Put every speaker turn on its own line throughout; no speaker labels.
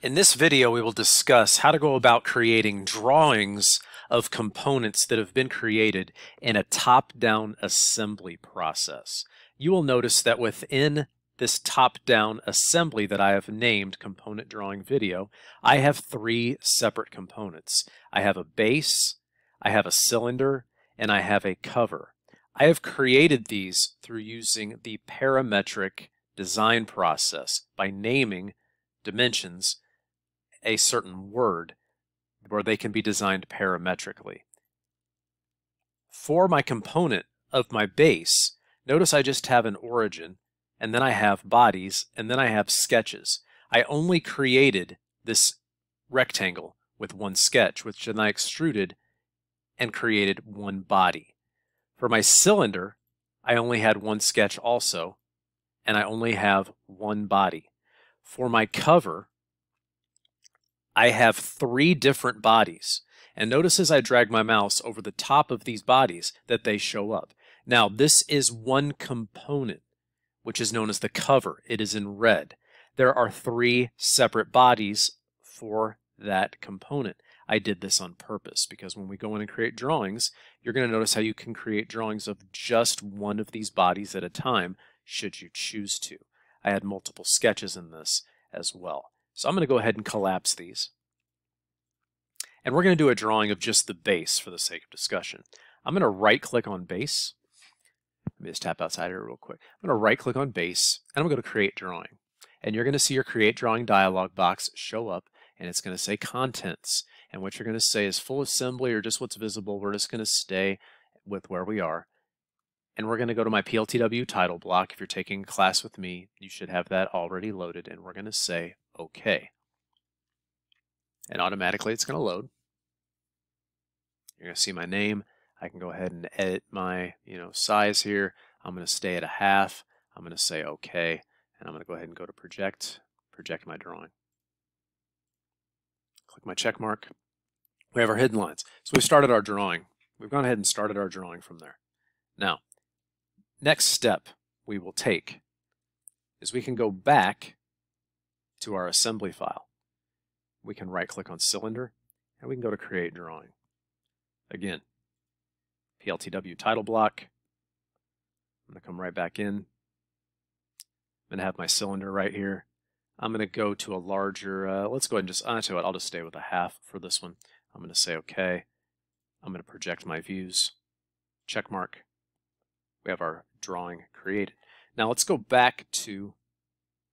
In this video, we will discuss how to go about creating drawings of components that have been created in a top-down assembly process. You will notice that within this top-down assembly that I have named component drawing video, I have three separate components. I have a base, I have a cylinder, and I have a cover. I have created these through using the parametric design process by naming dimensions a certain word where they can be designed parametrically. For my component of my base, notice I just have an origin, and then I have bodies, and then I have sketches. I only created this rectangle with one sketch, which then I extruded and created one body. For my cylinder, I only had one sketch also, and I only have one body. For my cover, I have three different bodies. And notice as I drag my mouse over the top of these bodies that they show up. Now, this is one component, which is known as the cover. It is in red. There are three separate bodies for that component. I did this on purpose because when we go in and create drawings, you're going to notice how you can create drawings of just one of these bodies at a time, should you choose to. I had multiple sketches in this as well. So I'm going to go ahead and collapse these. And we're going to do a drawing of just the base for the sake of discussion. I'm going to right click on base. Let me just tap outside here real quick. I'm going to right click on base and I'm going to create drawing. And you're going to see your create drawing dialog box show up and it's going to say contents. And what you're going to say is full assembly or just what's visible. We're just going to stay with where we are. And we're going to go to my PLTW title block. If you're taking a class with me, you should have that already loaded. And we're going to say OK. And automatically it's going to load. You're going to see my name. I can go ahead and edit my you know size here. I'm going to stay at a half. I'm going to say OK. And I'm going to go ahead and go to project, project my drawing. Click my check mark. We have our hidden lines. So we started our drawing. We've gone ahead and started our drawing from there. Now, next step we will take is we can go back to our assembly file. We can right click on cylinder and we can go to create drawing. Again, PLTW title block. I'm going to come right back in. I'm going to have my cylinder right here. I'm going to go to a larger, uh, let's go ahead and just, what, I'll just stay with a half for this one. I'm going to say OK. I'm going to project my views, check mark. We have our drawing created. Now let's go back to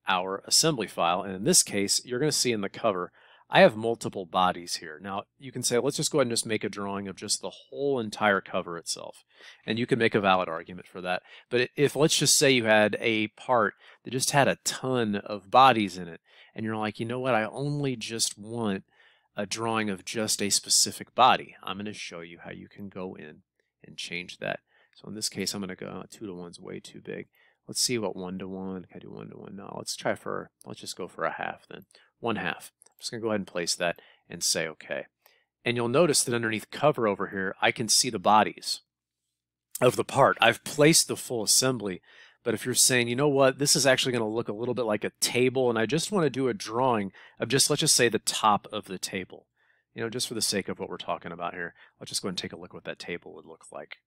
our assembly file. And in this case, you're going to see in the cover, I have multiple bodies here. Now, you can say, let's just go ahead and just make a drawing of just the whole entire cover itself. And you can make a valid argument for that. But if, let's just say you had a part that just had a ton of bodies in it, and you're like, you know what, I only just want a drawing of just a specific body. I'm going to show you how you can go in and change that. So in this case, I'm going to go, oh, two to one's way too big. Let's see what one to one, can I do one to one? No, let's try for, let's just go for a half then. One half. I'm just going to go ahead and place that and say OK. And you'll notice that underneath cover over here, I can see the bodies of the part. I've placed the full assembly, but if you're saying, you know what, this is actually going to look a little bit like a table, and I just want to do a drawing of just, let's just say the top of the table. You know, just for the sake of what we're talking about here, let's just go and take a look what that table would look like.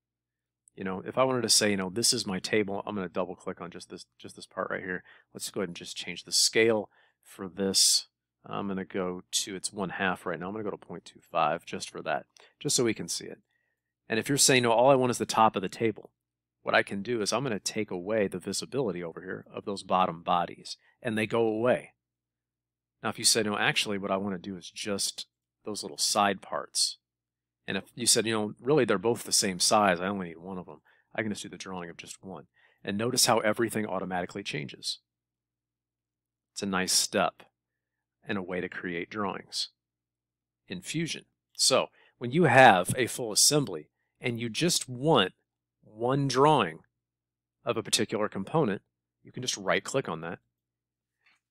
You know, if I wanted to say, you know, this is my table, I'm going to double click on just this, just this part right here. Let's go ahead and just change the scale for this I'm going to go to, it's one half right now. I'm going to go to 0.25 just for that, just so we can see it. And if you're saying, no, all I want is the top of the table, what I can do is I'm going to take away the visibility over here of those bottom bodies, and they go away. Now, if you say, no, actually, what I want to do is just those little side parts. And if you said, you know, really they're both the same size, I only need one of them, I can just do the drawing of just one. And notice how everything automatically changes. It's a nice step and a way to create drawings in Fusion. So when you have a full assembly and you just want one drawing of a particular component, you can just right click on that,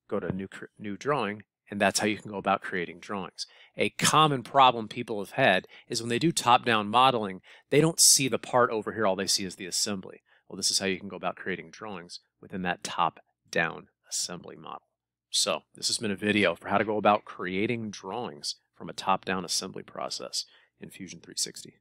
go to new, new drawing, and that's how you can go about creating drawings. A common problem people have had is when they do top-down modeling, they don't see the part over here, all they see is the assembly. Well, this is how you can go about creating drawings within that top-down assembly model. So this has been a video for how to go about creating drawings from a top-down assembly process in Fusion 360.